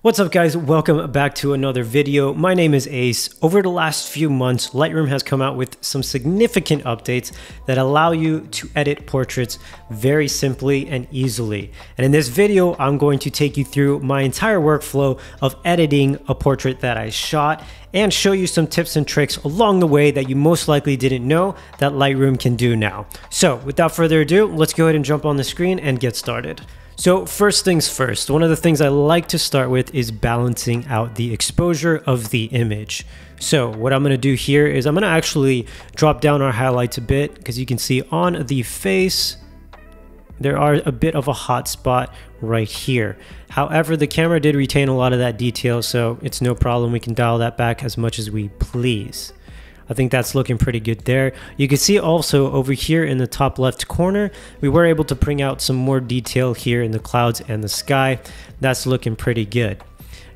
What's up guys, welcome back to another video. My name is Ace. Over the last few months, Lightroom has come out with some significant updates that allow you to edit portraits very simply and easily. And in this video, I'm going to take you through my entire workflow of editing a portrait that I shot and show you some tips and tricks along the way that you most likely didn't know that Lightroom can do now. So without further ado, let's go ahead and jump on the screen and get started. So first things first, one of the things I like to start with is balancing out the exposure of the image. So what I'm gonna do here is I'm gonna actually drop down our highlights a bit because you can see on the face, there are a bit of a hot spot right here. However, the camera did retain a lot of that detail, so it's no problem. We can dial that back as much as we please. I think that's looking pretty good there. You can see also over here in the top left corner, we were able to bring out some more detail here in the clouds and the sky. That's looking pretty good.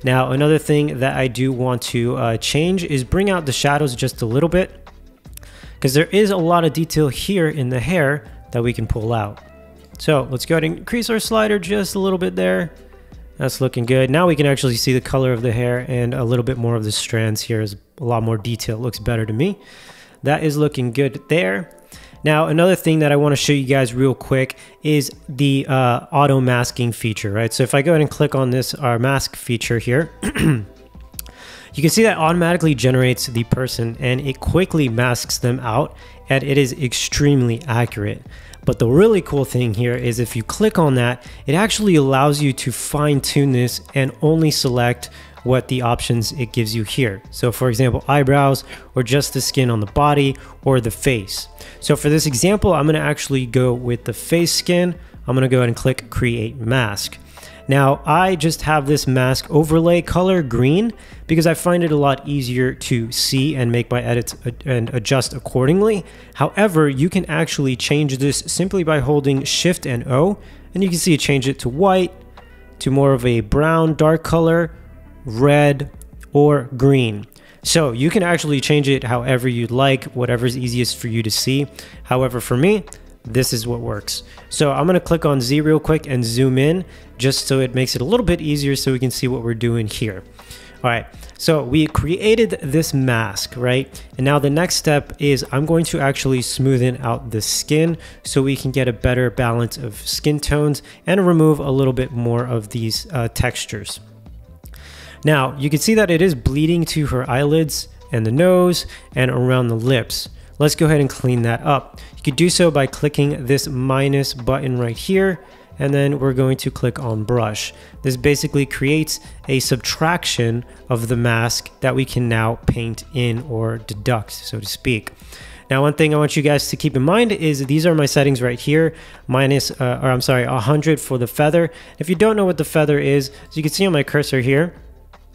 Now, another thing that I do want to uh, change is bring out the shadows just a little bit because there is a lot of detail here in the hair that we can pull out. So let's go ahead and increase our slider just a little bit there. That's looking good. Now we can actually see the color of the hair and a little bit more of the strands here is a lot more detail. It looks better to me. That is looking good there. Now, another thing that I want to show you guys real quick is the uh, auto masking feature, right? So if I go ahead and click on this, our mask feature here, you can see that automatically generates the person and it quickly masks them out and it is extremely accurate. But the really cool thing here is if you click on that, it actually allows you to fine tune this and only select what the options it gives you here. So for example, eyebrows or just the skin on the body or the face. So for this example, I'm gonna actually go with the face skin. I'm gonna go ahead and click create mask. Now I just have this mask overlay color green because I find it a lot easier to see and make my edits and adjust accordingly. However, you can actually change this simply by holding shift and O and you can see it change it to white, to more of a brown dark color, red, or green. So you can actually change it however you'd like, whatever's easiest for you to see. However, for me, this is what works. So I'm going to click on Z real quick and zoom in just so it makes it a little bit easier so we can see what we're doing here. All right, so we created this mask, right? And now the next step is I'm going to actually smoothen out the skin so we can get a better balance of skin tones and remove a little bit more of these uh, textures. Now you can see that it is bleeding to her eyelids and the nose and around the lips. Let's go ahead and clean that up. You could do so by clicking this minus button right here and then we're going to click on brush. This basically creates a subtraction of the mask that we can now paint in or deduct, so to speak. Now, one thing I want you guys to keep in mind is these are my settings right here, minus, uh, or I'm sorry, 100 for the feather. If you don't know what the feather is, as you can see on my cursor here,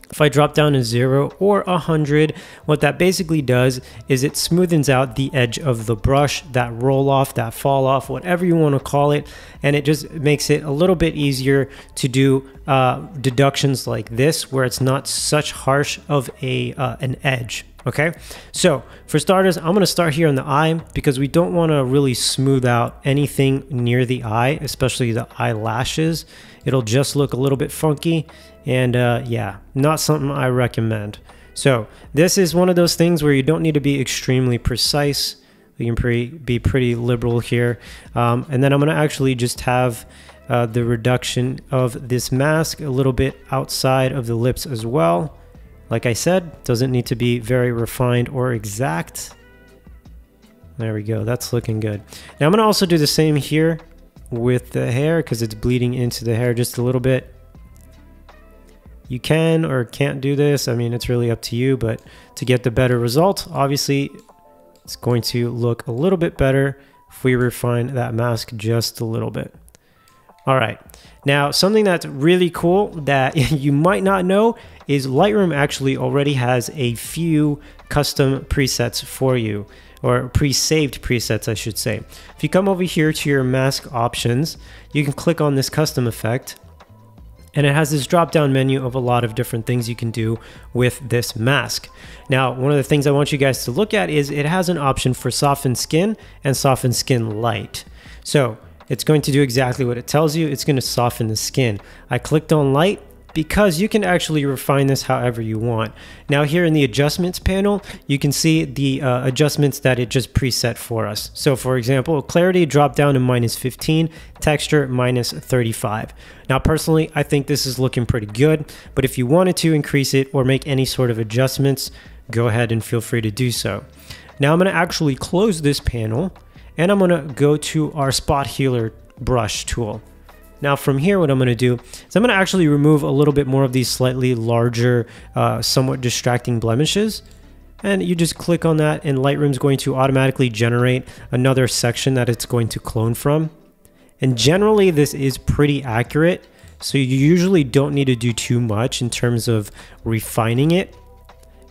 if I drop down to zero or a hundred, what that basically does is it smoothens out the edge of the brush, that roll off, that fall off, whatever you want to call it. And it just makes it a little bit easier to do uh, deductions like this, where it's not such harsh of a uh, an edge. Okay, so for starters, I'm gonna start here on the eye because we don't wanna really smooth out anything near the eye, especially the eyelashes. It'll just look a little bit funky and uh, yeah, not something I recommend. So this is one of those things where you don't need to be extremely precise. We can pre be pretty liberal here. Um, and then I'm gonna actually just have uh, the reduction of this mask a little bit outside of the lips as well. Like I said, doesn't need to be very refined or exact. There we go, that's looking good. Now I'm gonna also do the same here with the hair because it's bleeding into the hair just a little bit. You can or can't do this. I mean, it's really up to you, but to get the better result, obviously it's going to look a little bit better if we refine that mask just a little bit. All right. Now, something that's really cool that you might not know is Lightroom actually already has a few custom presets for you or pre-saved presets, I should say. If you come over here to your mask options, you can click on this custom effect and it has this drop down menu of a lot of different things you can do with this mask. Now, one of the things I want you guys to look at is it has an option for soften skin and soften skin light. So it's going to do exactly what it tells you. It's going to soften the skin. I clicked on light because you can actually refine this however you want. Now here in the adjustments panel, you can see the uh, adjustments that it just preset for us. So for example, clarity dropped down to minus 15, texture minus 35. Now personally, I think this is looking pretty good, but if you wanted to increase it or make any sort of adjustments, go ahead and feel free to do so. Now I'm gonna actually close this panel and I'm gonna go to our spot healer brush tool. Now from here, what I'm going to do is I'm going to actually remove a little bit more of these slightly larger, uh, somewhat distracting blemishes. And you just click on that and Lightroom's going to automatically generate another section that it's going to clone from. And generally this is pretty accurate. So you usually don't need to do too much in terms of refining it.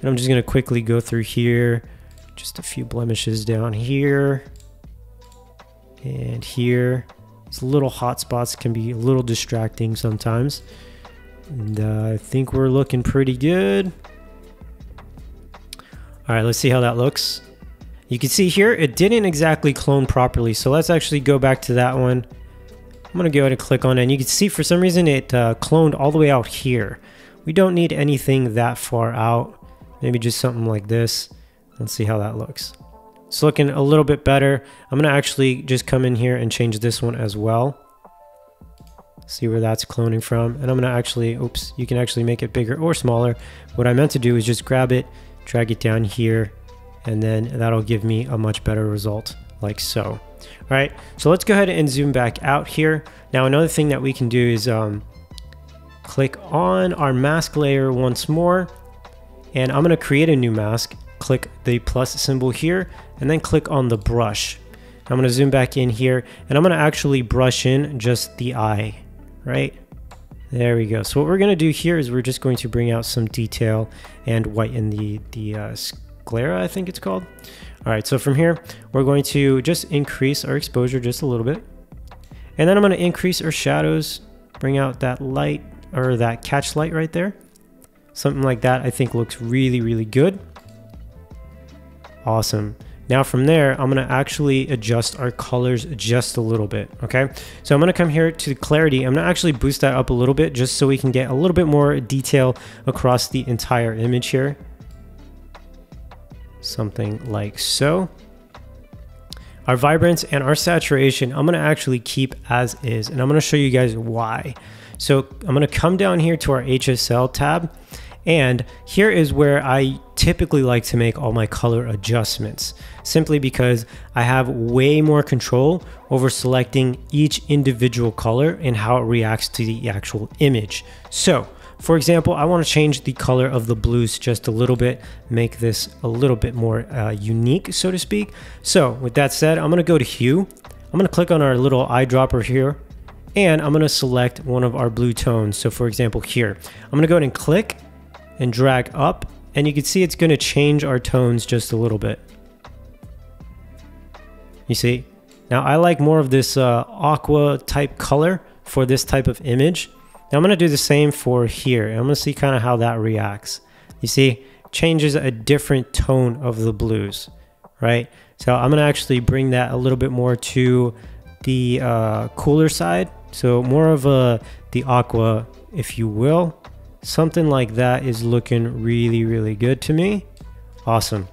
And I'm just going to quickly go through here. Just a few blemishes down here and here. These little hotspots can be a little distracting sometimes. And uh, I think we're looking pretty good. All right, let's see how that looks. You can see here, it didn't exactly clone properly. So let's actually go back to that one. I'm gonna go ahead and click on it. And you can see for some reason it uh, cloned all the way out here. We don't need anything that far out. Maybe just something like this. Let's see how that looks. It's looking a little bit better. I'm to actually just come in here and change this one as well. See where that's cloning from. And I'm to actually, oops, you can actually make it bigger or smaller. What I meant to do is just grab it, drag it down here, and then that'll give me a much better result like so. All right, so let's go ahead and zoom back out here. Now, another thing that we can do is um, click on our mask layer once more, and I'm gonna create a new mask click the plus symbol here and then click on the brush. I'm to zoom back in here and I'm to actually brush in just the eye, right? There we go. So what we're to do here is we're just going to bring out some detail and whiten the, the uh, sclera, I think it's called. All right, so from here, we're going to just increase our exposure just a little bit. And then I'm to increase our shadows, bring out that light or that catch light right there. Something like that I think looks really, really good. Awesome. Now from there, I'm gonna actually adjust our colors just a little bit, okay? So I'm gonna come here to clarity. I'm gonna actually boost that up a little bit just so we can get a little bit more detail across the entire image here. Something like so. Our vibrance and our saturation, I'm gonna actually keep as is, and I'm gonna show you guys why. So I'm gonna come down here to our HSL tab, and here is where I typically like to make all my color adjustments simply because I have way more control over selecting each individual color and how it reacts to the actual image. So for example, I want to change the color of the blues just a little bit, make this a little bit more uh, unique, so to speak. So with that said, I'm going to go to hue. I'm going to click on our little eyedropper here and I'm going to select one of our blue tones. So for example, here, I'm going to go ahead and click and drag up and you can see it's going to change our tones just a little bit. You see? Now I like more of this uh, aqua type color for this type of image. Now I'm going to do the same for here. I'm going to see kind of how that reacts. You see, changes a different tone of the blues, right? So I'm going to actually bring that a little bit more to the uh, cooler side. So more of a the aqua, if you will. Something like that is looking really, really good to me. Awesome.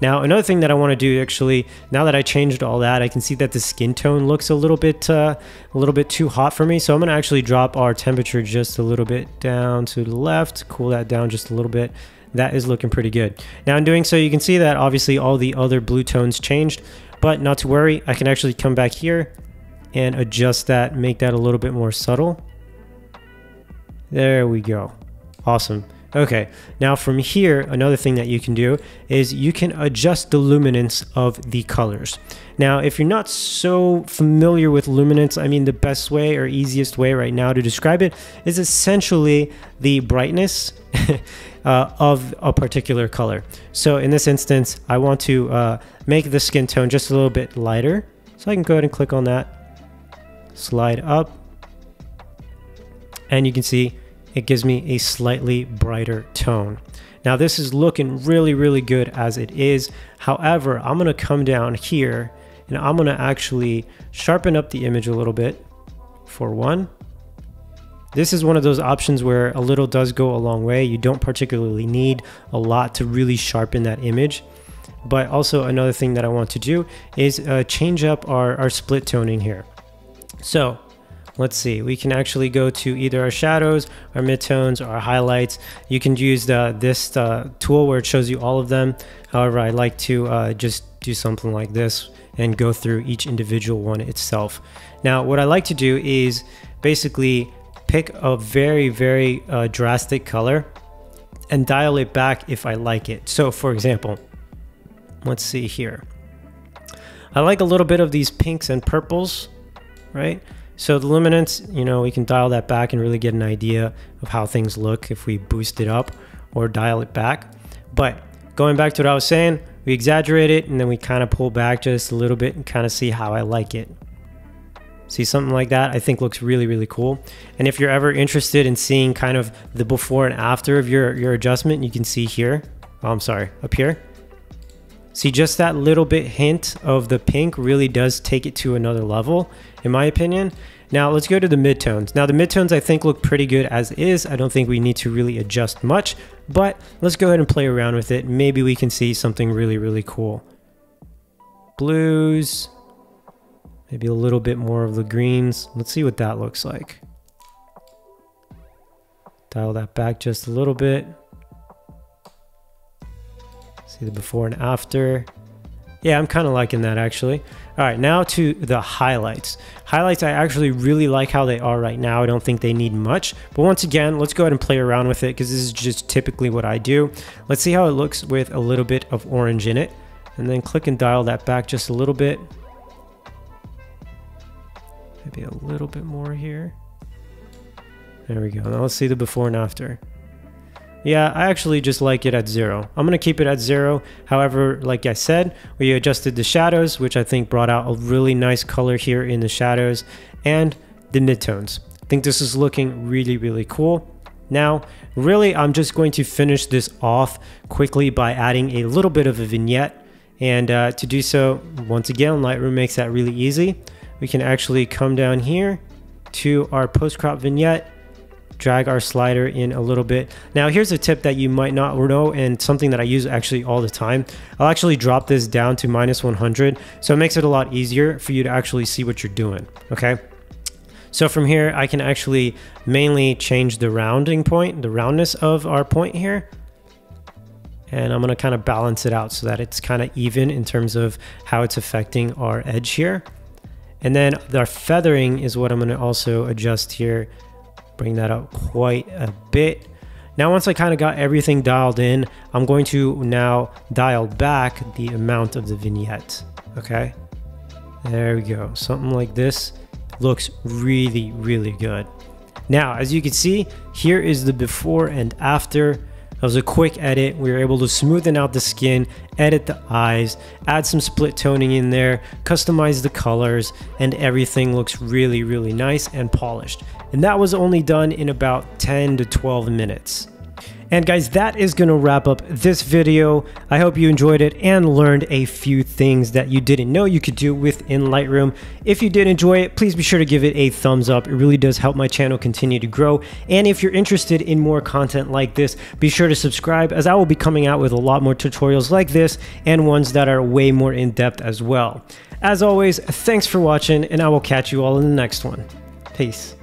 Now, another thing that I want to do actually, now that I changed all that, I can see that the skin tone looks a little bit, uh, a little bit too hot for me. So I'm going to actually drop our temperature just a little bit down to the left, cool that down just a little bit. That is looking pretty good. Now in doing so, you can see that obviously all the other blue tones changed, but not to worry, I can actually come back here and adjust that, make that a little bit more subtle. There we go. Awesome. Okay, now from here, another thing that you can do is you can adjust the luminance of the colors. Now, if you're not so familiar with luminance, I mean, the best way or easiest way right now to describe it is essentially the brightness uh, of a particular color. So in this instance, I want to uh, make the skin tone just a little bit lighter. So I can go ahead and click on that, slide up, and you can see it gives me a slightly brighter tone. Now this is looking really, really good as it is. However, I'm gonna come down here and I'm gonna actually sharpen up the image a little bit for one. this is one of those options where a little does go a long way. You don't particularly need a lot to really sharpen that image. But also another thing that I want to do is uh, change up our, our split toning here. So let's see, we can actually go to either our shadows, our midtones, our highlights. You can use the, this uh, tool where it shows you all of them. However, I like to uh, just do something like this and go through each individual one itself. Now, what I like to do is basically pick a very, very uh, drastic color and dial it back if I like it. So for example, let's see here. I like a little bit of these pinks and purples, right? So the luminance, you know, we can dial that back and really get an idea of how things look if we boost it up or dial it back. But going back to what I was saying, we exaggerate it and then we kind of pull back just a little bit and kind of see how I like it. See something like that I think looks really, really cool. And if you're ever interested in seeing kind of the before and after of your, your adjustment, you can see here. Oh, I'm sorry, up here. See, just that little bit hint of the pink really does take it to another level, in my opinion. Now let's go to the midtones. Now the midtones I think look pretty good as is. I don't think we need to really adjust much, but let's go ahead and play around with it. Maybe we can see something really, really cool. Blues, Maybe a little bit more of the greens. Let's see what that looks like. Dial that back just a little bit. See the before and after. Yeah, I'm kind of liking that actually. All right, now to the highlights. Highlights, I actually really like how they are right now. I don't think they need much. But once again, let's go ahead and play around with it because this is just typically what I do. Let's see how it looks with a little bit of orange in it. And then click and dial that back just a little bit. Maybe a little bit more here. There we go. Now let's see the before and after. Yeah, I actually just like it at zero. I'm to keep it at zero. However, like I said, we adjusted the shadows, which I think brought out a really nice color here in the shadows and the midtones. I think this is looking really, really cool. Now, really, I'm just going to finish this off quickly by adding a little bit of a vignette. And uh, to do so, once again, Lightroom makes that really easy we can actually come down here to our post crop vignette drag our slider in a little bit. Now here's a tip that you might not know and something that I use actually all the time. I'll actually drop this down to minus 100 so it makes it a lot easier for you to actually see what you're doing, okay? So from here I can actually mainly change the rounding point, the roundness of our point here. And I'm gonna kind of balance it out so that it's kind of even in terms of how it's affecting our edge here. And then our feathering is what I'm going to also adjust here. Bring that up quite a bit. Now, once I kind of got everything dialed in, I'm going to now dial back the amount of the vignette. Okay. There we go. Something like this looks really, really good. Now, as you can see, here is the before and after that was a quick edit. We were able to smoothen out the skin, edit the eyes, add some split toning in there, customize the colors, and everything looks really, really nice and polished. And that was only done in about 10 to 12 minutes. And guys, that is going to wrap up this video. I hope you enjoyed it and learned a few things that you didn't know you could do within Lightroom. If you did enjoy it, please be sure to give it a thumbs up. It really does help my channel continue to grow. And if you're interested in more content like this, be sure to subscribe as I will be coming out with a lot more tutorials like this and ones that are way more in depth as well. As always, thanks for watching and I will catch you all in the next one. Peace.